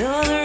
another